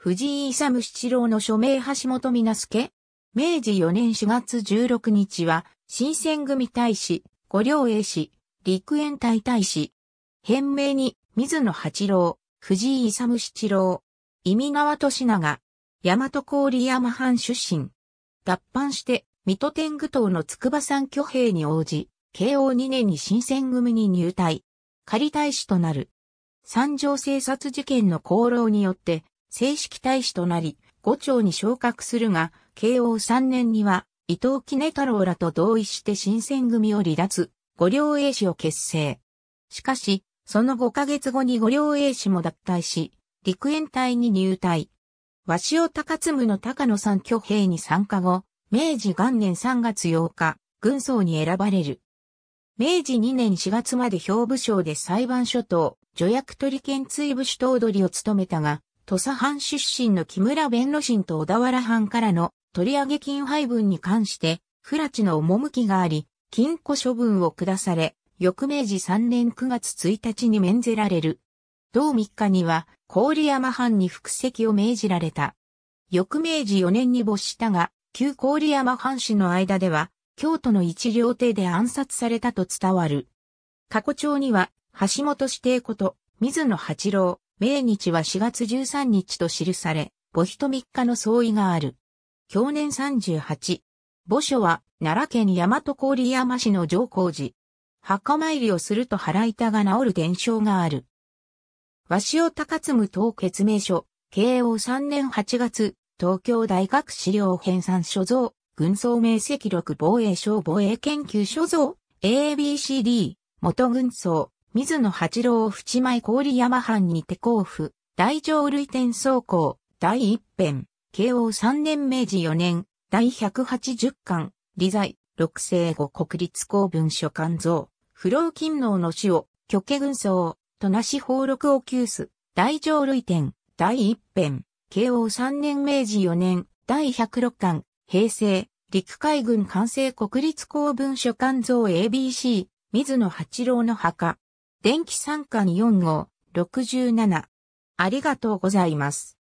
藤井勇七郎の署名橋本皆助明治4年4月16日は、新選組大使、五両英使、陸援隊大使。変名に、水野八郎、藤井勇七郎、意味川俊長、大和郡山藩出身。脱藩して、水戸天狗島の筑波山挙兵に応じ、慶応2年に新選組に入隊。仮大使となる。三条政殺事件の功労によって、正式大使となり、五長に昇格するが、慶応3年には、伊藤杵太郎らと同意して新選組を離脱、五両英氏を結成。しかし、その5ヶ月後に五両英氏も脱退し、陸援隊に入隊。鷲尾高津の高野山挙兵に参加後、明治元年3月8日、軍曹に選ばれる。明治2年4月まで兵部省で裁判所等、助役取県追部首頭取を務めたが、土佐藩出身の木村弁護士と小田原藩からの取り上げ金配分に関して、不埒の趣があり、禁錮処分を下され、翌明治3年9月1日に免ぜられる。同3日には、郡山藩に復籍を命じられた。翌明治4年に没したが、旧郡山藩士の間では、京都の一両邸で暗殺されたと伝わる。過去帳には、橋本指定こと、水野八郎、命日は4月13日と記され、母人3日の相違がある。去年38。墓所は奈良県大和郡山市の上皇寺。墓参りをすると腹痛が治る伝承がある。鷲尾高津等決名書、慶応3年8月、東京大学資料編纂所蔵、軍曹名跡録防衛省防衛研究所蔵、ABCD、元軍曹、水野八郎淵前郡山藩にて交付、大乗類天総行、第一編、慶応三年明治四年、第百八十巻、理在、六世後国立公文書館像、不老勤王の死を、巨家軍曹、となし法録を急す、大乗類天、第一編、慶応三年明治四年、第百六巻、平成、陸海軍完成国立公文書館像 ABC、水野八郎の墓。電気三巻4号、67。ありがとうございます。